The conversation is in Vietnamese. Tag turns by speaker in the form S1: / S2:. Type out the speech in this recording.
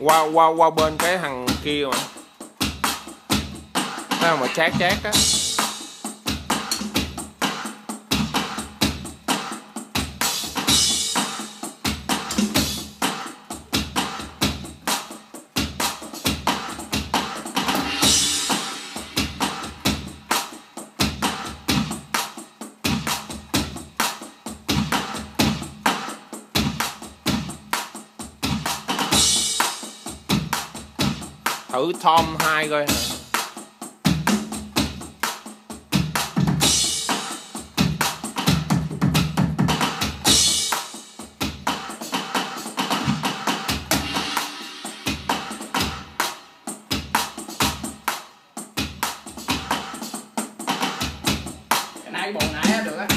S1: qua qua qua bên cái thằng kia mà. Cái mà chát chát á? thử Thom hai coi. Cái này bộ nãy được á.